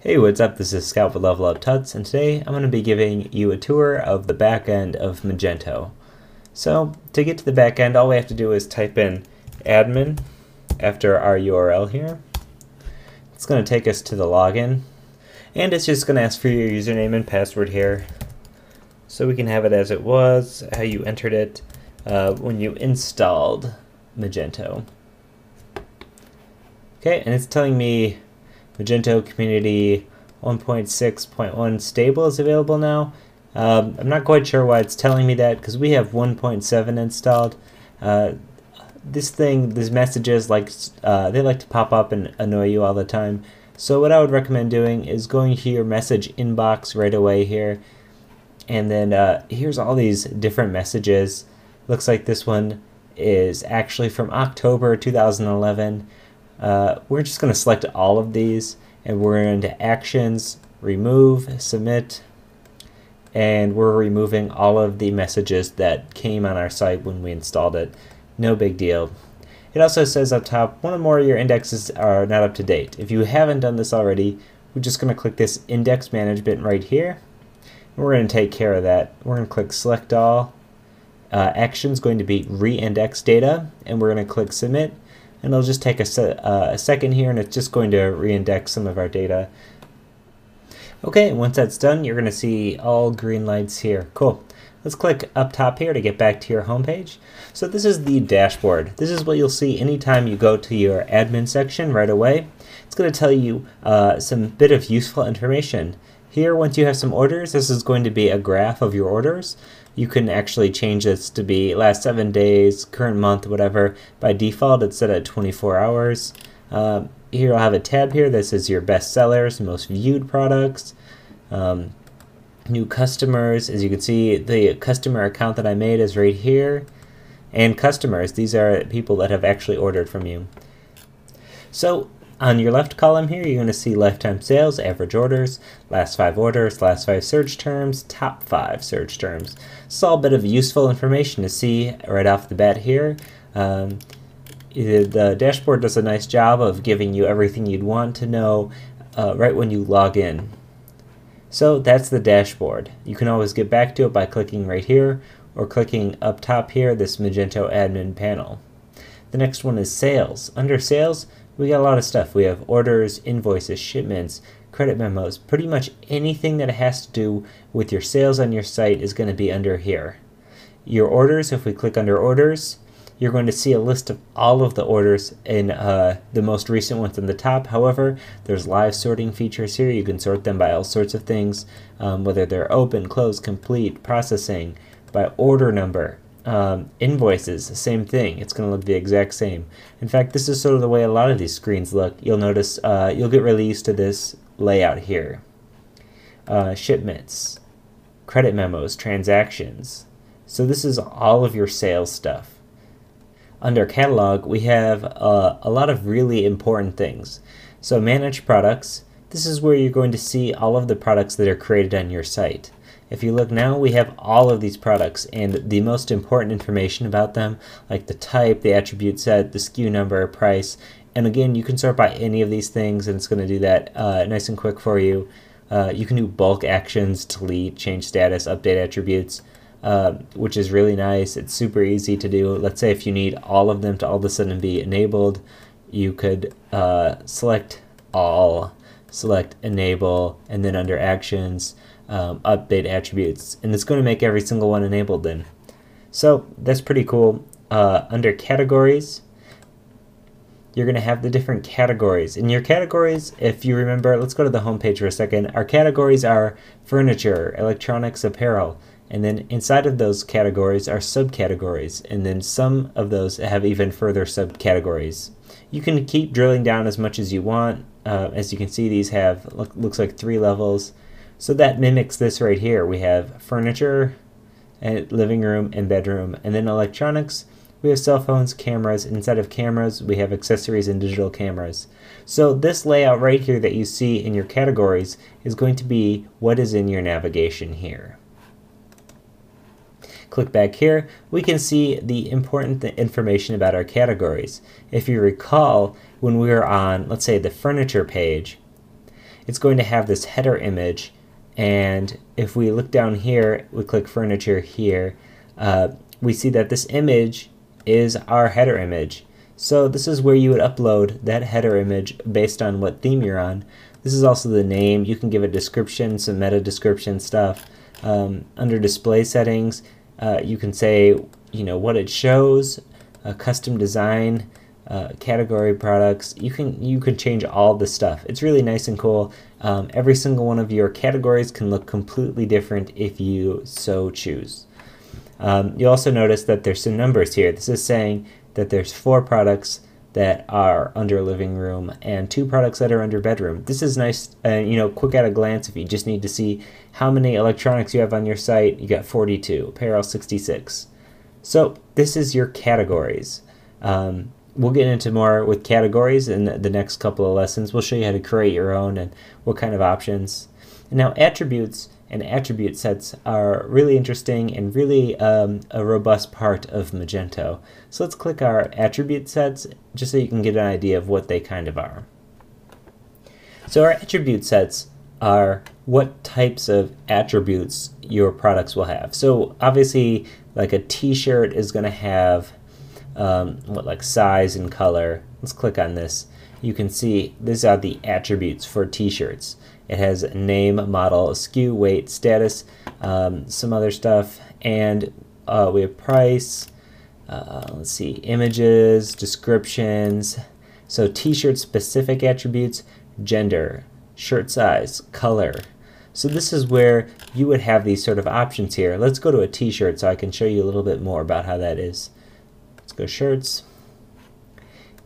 Hey, what's up? This is Scott with Level Up Tuts, and today I'm going to be giving you a tour of the back end of Magento. So, to get to the back end, all we have to do is type in admin after our URL here. It's going to take us to the login, and it's just going to ask for your username and password here. So we can have it as it was, how you entered it uh, when you installed Magento. Okay, and it's telling me Magento Community 1.6.1 stable is available now. Um, I'm not quite sure why it's telling me that because we have 1.7 installed. Uh, this thing, these messages, like uh, they like to pop up and annoy you all the time. So what I would recommend doing is going to your message inbox right away here. And then uh, here's all these different messages. Looks like this one is actually from October 2011. Uh, we're just going to select all of these and we're into actions, remove, submit, and we're removing all of the messages that came on our site when we installed it. No big deal. It also says up top, one or more of your indexes are not up to date. If you haven't done this already, we're just going to click this index management right here. And we're going to take care of that. We're going to click select all. Uh, action is going to be re-index data, and we're going to click submit and it'll just take a, se uh, a second here and it's just going to reindex some of our data. Okay, once that's done, you're going to see all green lights here. Cool. Let's click up top here to get back to your homepage. So this is the dashboard. This is what you'll see anytime you go to your admin section right away. It's going to tell you uh, some bit of useful information. Here, once you have some orders, this is going to be a graph of your orders you can actually change this to be last seven days, current month, whatever. By default, it's set at 24 hours. Um, here I'll have a tab here that says your best sellers, most viewed products, um, new customers. As you can see, the customer account that I made is right here. And customers, these are people that have actually ordered from you. So on your left column here, you're going to see lifetime sales, average orders, last five orders, last five search terms, top five search terms. It's all a bit of useful information to see right off the bat here. Um, the dashboard does a nice job of giving you everything you'd want to know uh, right when you log in. So that's the dashboard. You can always get back to it by clicking right here or clicking up top here, this Magento admin panel. The next one is sales. Under sales, we got a lot of stuff. We have orders, invoices, shipments, credit memos. Pretty much anything that has to do with your sales on your site is going to be under here. Your orders, if we click under orders, you're going to see a list of all of the orders in uh, the most recent ones in the top. However, there's live sorting features here. You can sort them by all sorts of things, um, whether they're open, closed, complete, processing, by order number, um, invoices, same thing. It's going to look the exact same. In fact, this is sort of the way a lot of these screens look. You'll notice uh, you'll get really used to this layout here. Uh, shipments, credit memos, transactions. So this is all of your sales stuff. Under catalog, we have uh, a lot of really important things. So manage products. This is where you're going to see all of the products that are created on your site. If you look now, we have all of these products and the most important information about them, like the type, the attribute set, the SKU number, price. And again, you can sort by any of these things and it's going to do that uh, nice and quick for you. Uh, you can do bulk actions, delete, change status, update attributes, uh, which is really nice. It's super easy to do. Let's say if you need all of them to all of a sudden be enabled, you could uh, select all, select enable, and then under actions, um, update attributes, and it's going to make every single one enabled then. So that's pretty cool. Uh, under categories, you're going to have the different categories. In your categories, if you remember, let's go to the home page for a second. Our categories are furniture, electronics, apparel, and then inside of those categories are subcategories, and then some of those have even further subcategories. You can keep drilling down as much as you want. Uh, as you can see, these have look, looks like three levels. So that mimics this right here. We have furniture, and living room, and bedroom. And then electronics, we have cell phones, cameras. Inside of cameras, we have accessories and digital cameras. So this layout right here that you see in your categories is going to be what is in your navigation here. Click back here, we can see the important information about our categories. If you recall, when we were on, let's say, the furniture page, it's going to have this header image. And if we look down here, we click furniture here, uh, we see that this image is our header image. So this is where you would upload that header image based on what theme you're on. This is also the name. You can give a description, some meta description stuff. Um, under display settings, uh, you can say, you know, what it shows, a custom design, uh, category products. You can you can change all the stuff. It's really nice and cool. Um, every single one of your categories can look completely different if you so choose. Um, you also notice that there's some numbers here. This is saying that there's four products that are under living room and two products that are under bedroom. This is nice, uh, you know, quick at a glance if you just need to see how many electronics you have on your site. You got 42, apparel 66. So this is your categories. Um, we'll get into more with categories in the next couple of lessons. We'll show you how to create your own and what kind of options. Now attributes and attribute sets are really interesting and really um, a robust part of Magento. So let's click our attribute sets just so you can get an idea of what they kind of are. So our attribute sets are what types of attributes your products will have. So obviously like a t-shirt is going to have um, what like size and color. Let's click on this. You can see these are the attributes for t-shirts. It has name, model, SKU, weight, status, um, some other stuff, and uh, we have price. Uh, let's see, images, descriptions. So t-shirt specific attributes, gender, shirt size, color. So this is where you would have these sort of options here. Let's go to a t-shirt so I can show you a little bit more about how that is. Shirts.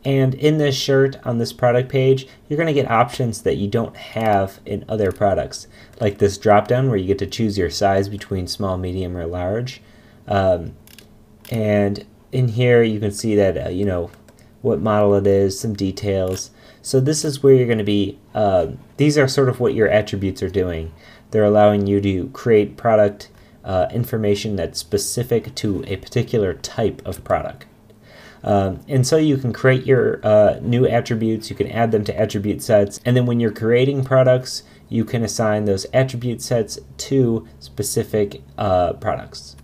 And in this shirt on this product page, you're going to get options that you don't have in other products, like this drop down where you get to choose your size between small, medium, or large. Um, and in here, you can see that, uh, you know, what model it is, some details. So this is where you're going to be, uh, these are sort of what your attributes are doing. They're allowing you to create product uh, information that's specific to a particular type of product. Um, and so you can create your uh, new attributes, you can add them to attribute sets, and then when you're creating products, you can assign those attribute sets to specific uh, products.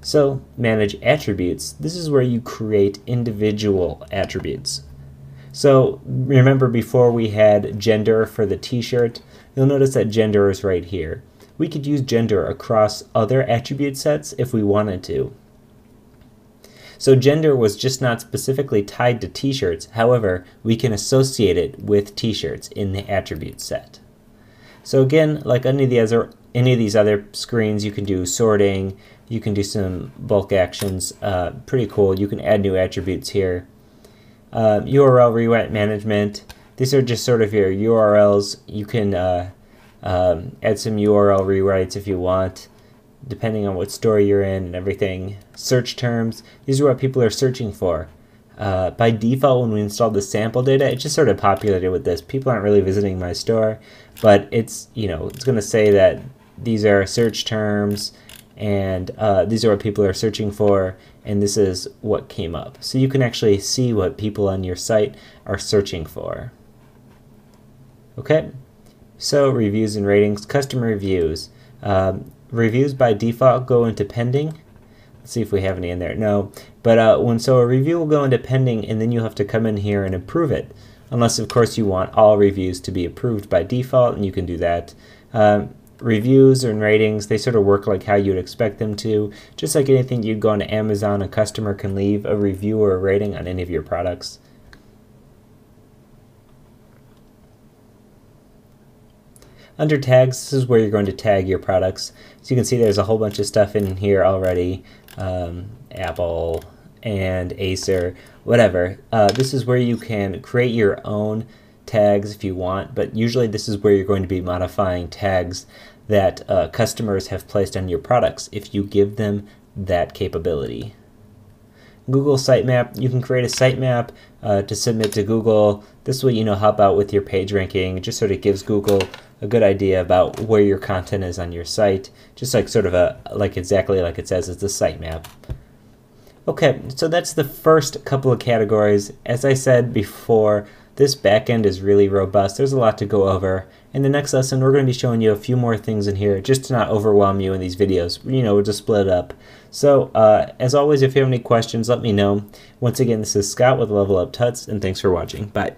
So manage attributes, this is where you create individual attributes. So remember before we had gender for the t-shirt, you'll notice that gender is right here. We could use gender across other attribute sets if we wanted to. So gender was just not specifically tied to t-shirts. However, we can associate it with t-shirts in the attribute set. So again, like any of the other any of these other screens, you can do sorting, you can do some bulk actions. Uh, pretty cool. You can add new attributes here. Uh, URL rewrite management. These are just sort of your URLs. You can uh, um, add some URL rewrites if you want depending on what store you're in and everything. Search terms, these are what people are searching for. Uh, by default, when we installed the sample data, it just sort of populated with this. People aren't really visiting my store, but it's, you know, it's going to say that these are search terms and uh, these are what people are searching for and this is what came up. So you can actually see what people on your site are searching for. Okay, so reviews and ratings, customer reviews. Um, reviews by default go into pending. Let's see if we have any in there. No, but uh, when so a review will go into pending, and then you have to come in here and approve it. Unless, of course, you want all reviews to be approved by default, and you can do that. Um, reviews and ratings, they sort of work like how you'd expect them to. Just like anything, you'd go on Amazon, a customer can leave a review or a rating on any of your products. Under tags, this is where you're going to tag your products. So you can see there's a whole bunch of stuff in here already. Um, Apple and Acer, whatever. Uh, this is where you can create your own tags if you want, but usually this is where you're going to be modifying tags that uh, customers have placed on your products if you give them that capability. Google Sitemap, you can create a sitemap uh, to submit to Google. This will, you know, help out with your page ranking. It just sort of gives Google a good idea about where your content is on your site. Just like sort of a, like exactly like it says, it's a sitemap. Okay, so that's the first couple of categories. As I said before, This backend is really robust. There's a lot to go over. In the next lesson, we're going to be showing you a few more things in here just to not overwhelm you in these videos. You know, we'll just split it up. So, uh, as always, if you have any questions, let me know. Once again, this is Scott with Level Up Tuts, and thanks for watching. Bye.